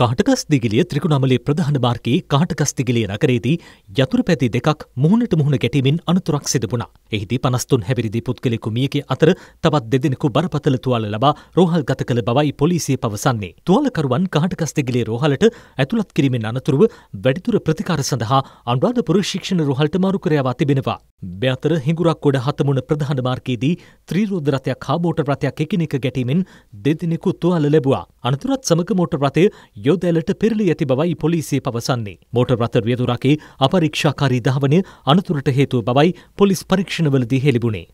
කාටකස් දිගිලිය ත්‍රිකුණාමලේ ප්‍රධාන මාර්ගයේ කාටකස් දිගිලිය නගරයේදී යතුරු පැති දෙකක් මුහුණට මුහුණ ගැටීමෙන් අනතුරක් සිදු වුණා. එහිදී 53 හැවිරිදි පුද්ගලෙකු මියගේ අතර තවත් දෙදෙනෙකු බරපතල තුවාල ලබා රෝහල් ගත කළ බවයි පොලිසිය පවසන්නේ. තුවාලකරුවන් කාටකස් දිගිලිය රෝහලට ඇතුළත් කිරීමෙන් අනතුරුව වැඩිදුර ප්‍රතිකාර සඳහා අනුරාධපුර ශික්ෂණ රෝහලට මාරු කර යවා තිබෙනවා. මේ අතර හිඟුරක් ගොඩ හතමුණ ප්‍රධාන මාර්ගයේදී ත්‍රිරෝද රථයක් හා මෝටර් රථයක් එකිනෙක ගැටීමෙන් දෙදෙනෙකු තුවාල ලැබුවා. අනතුරත් සමග මෝටර් රථය යොදැලට පෙරලි ඇති බවයි පොලිසිය පවසන්නේ. මෝටර් රථ රියදුරාගේ අපරීක්ෂාකාරී ධාවනය අනතුරට හේතුව බවයි පොලිස් පරීක්ෂණවලදී හෙළිබුණේ.